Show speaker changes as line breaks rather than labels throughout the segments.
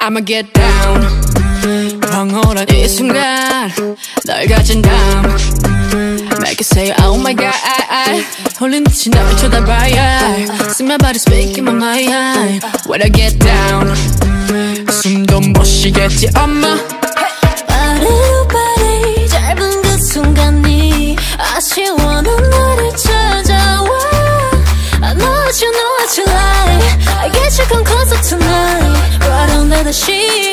I'ma get down 황홀한 이 순간 널 가진 다음 Make it say oh my god 홀린 듯이 날 쳐다봐야 See my body speaking my mind When I get down 숨도 못 쉬겠지 엄마
The sheets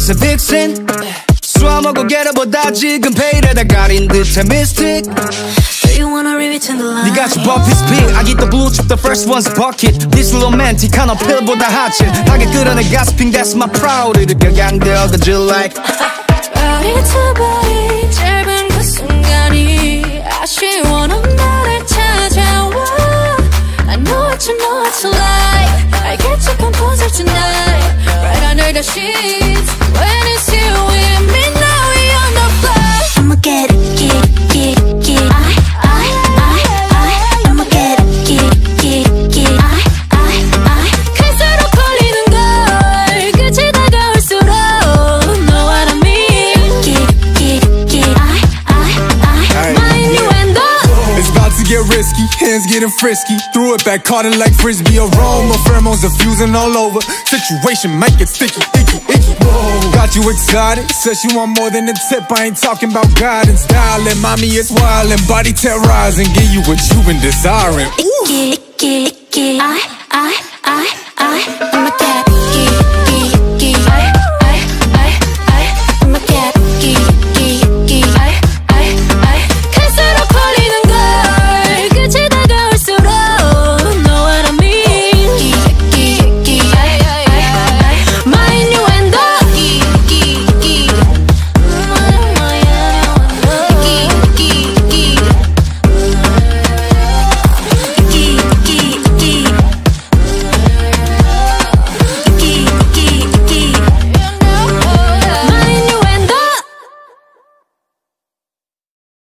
우리 비스 빅신 수화먹고 게러보다 지금 페이레다 가린 듯한 미스틱
Do you wanna read between the lines?
네가 저 버피스 핑 I get the blue chip the first one's a bucket This romantic 한 어필보다 하질 하게 끌어내 가스핑 that's my proud 이렇게 강대어가질 like
Body to body 짧은 그 순간이 아쉬워 넌 나를 찾아와 I know what you know what you like I get you composer tonight Right under the sheets
About to get risky, hands getting frisky. Threw it back, caught it like frisbee. Aroma, pheromones are fusing all over. Situation make it sticky, icky, icky. Whoa. Got you excited, says she want more than a tip. I ain't talking about guidance, styling. Mommy is wild and body terrorizing. Give you what you've been desiring.
Get get get I, I, I